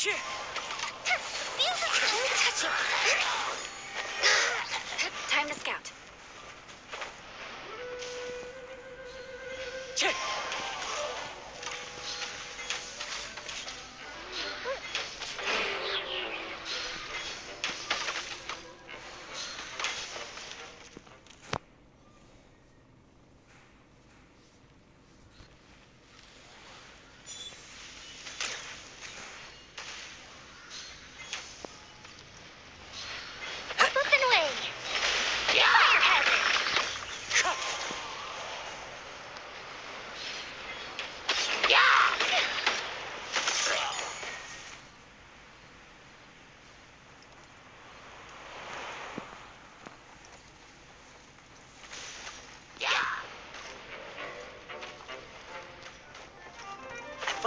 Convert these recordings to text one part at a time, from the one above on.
Touch it. Feels like can? Time to scout. Check.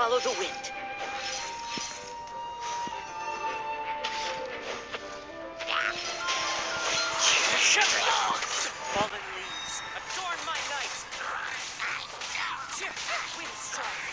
Follow the wind. Fallen leaves, adorn my night. Wind strike.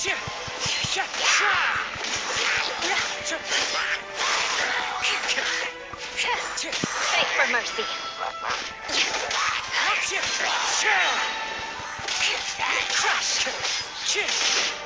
Beg for mercy. Crush!